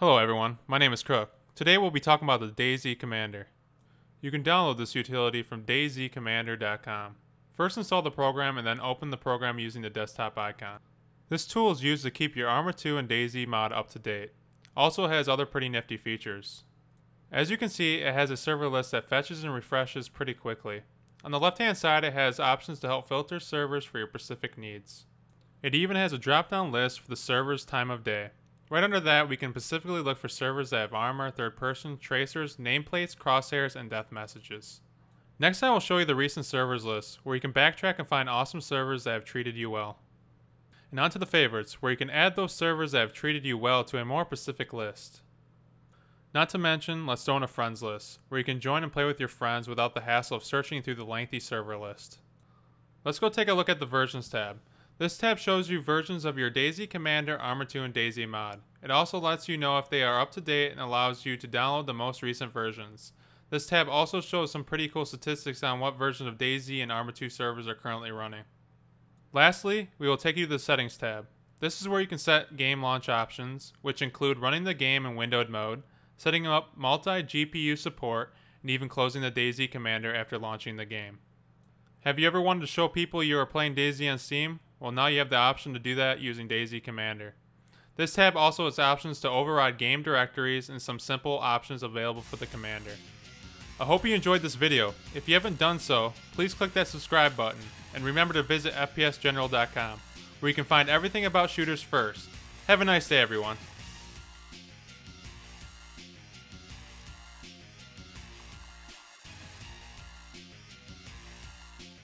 Hello everyone, my name is Crook. Today we'll be talking about the DayZ Commander. You can download this utility from dayzcommander.com. First install the program and then open the program using the desktop icon. This tool is used to keep your Arma 2 and DayZ mod up to date. Also has other pretty nifty features. As you can see, it has a server list that fetches and refreshes pretty quickly. On the left hand side it has options to help filter servers for your specific needs. It even has a drop down list for the server's time of day. Right under that, we can specifically look for servers that have armor, third person, tracers, nameplates, crosshairs, and death messages. Next I will show you the recent servers list, where you can backtrack and find awesome servers that have treated you well. And on to the favorites, where you can add those servers that have treated you well to a more specific list. Not to mention, let's throw in a friends list, where you can join and play with your friends without the hassle of searching through the lengthy server list. Let's go take a look at the versions tab. This tab shows you versions of your DayZ, Commander, Arma 2, and DayZ mod. It also lets you know if they are up to date and allows you to download the most recent versions. This tab also shows some pretty cool statistics on what version of DayZ and Arma 2 servers are currently running. Lastly, we will take you to the settings tab. This is where you can set game launch options, which include running the game in windowed mode, setting up multi-GPU support, and even closing the DayZ Commander after launching the game. Have you ever wanted to show people you are playing DayZ on Steam? Well, now you have the option to do that using DayZ Commander. This tab also has options to override game directories and some simple options available for the commander. I hope you enjoyed this video. If you haven't done so, please click that subscribe button and remember to visit FPSGeneral.com where you can find everything about shooters first. Have a nice day everyone.